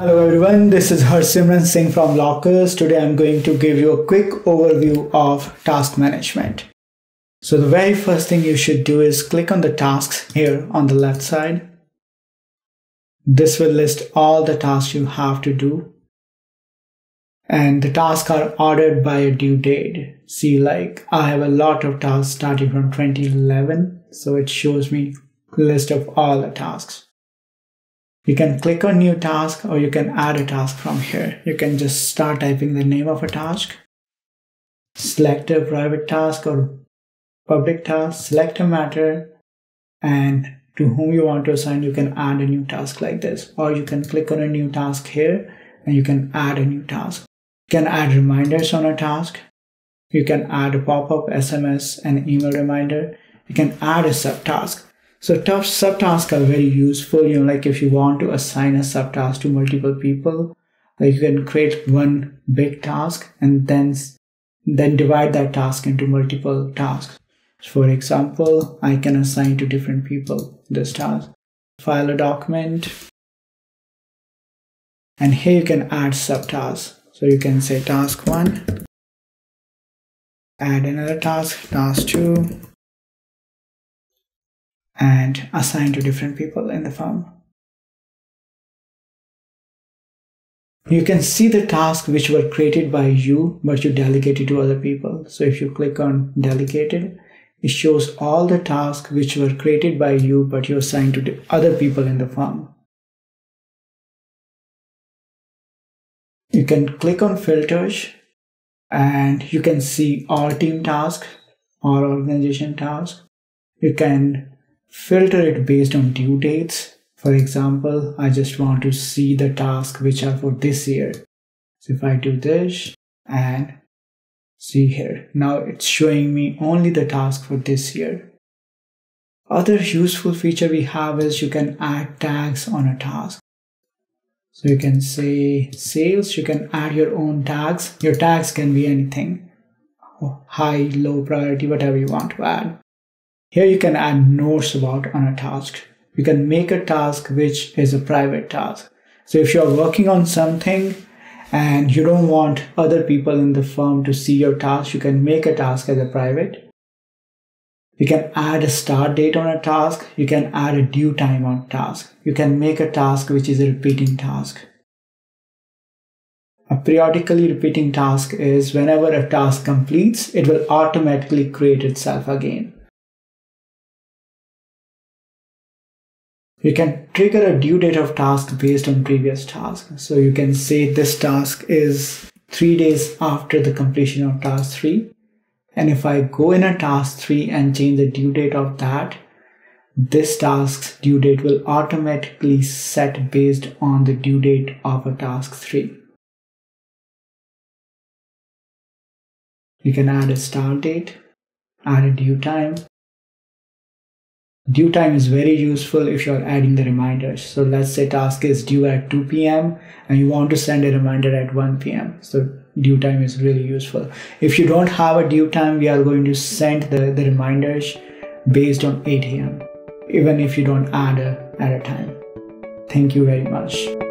Hello everyone, this is Harsimran Singh from Lawcus. Today I'm going to give you a quick overview of task management. So the very first thing you should do is click on the tasks here on the left side. This will list all the tasks you have to do. And the tasks are ordered by a due date. See like I have a lot of tasks starting from 2011. So it shows me list of all the tasks. You can click on new task or you can add a task from here. You can just start typing the name of a task, select a private task or public task, select a matter, and to whom you want to assign, you can add a new task like this. Or you can click on a new task here and you can add a new task. You can add reminders on a task. You can add a pop-up, SMS, and email reminder. You can add a subtask. So tough subtasks are very useful. You know, like if you want to assign a subtask to multiple people, like you can create one big task and then then divide that task into multiple tasks. For example, I can assign to different people this task. File a document. And here you can add subtasks. So you can say task one, add another task, task two, and assigned to different people in the firm. You can see the tasks which were created by you, but you delegated to other people. So if you click on delegated, it shows all the tasks which were created by you, but you assigned to other people in the firm. You can click on filters and you can see all team tasks or organization tasks. You can filter it based on due dates. For example, I just want to see the tasks which are for this year. So if I do this and see here, now it's showing me only the task for this year. Other useful feature we have is you can add tags on a task. So you can say sales, you can add your own tags. Your tags can be anything, high, low priority, whatever you want to add. Here you can add notes about on a task. You can make a task which is a private task. So if you're working on something and you don't want other people in the firm to see your task, you can make a task as a private. You can add a start date on a task. You can add a due time on task. You can make a task which is a repeating task. A periodically repeating task is whenever a task completes, it will automatically create itself again. You can trigger a due date of task based on previous task. So you can say this task is three days after the completion of task three. And if I go in a task three and change the due date of that, this task's due date will automatically set based on the due date of a task three. You can add a start date, add a due time, Due time is very useful if you're adding the reminders. So let's say task is due at 2 p.m. and you want to send a reminder at 1 p.m. So due time is really useful. If you don't have a due time, we are going to send the, the reminders based on 8 a.m. even if you don't add a, at a time. Thank you very much.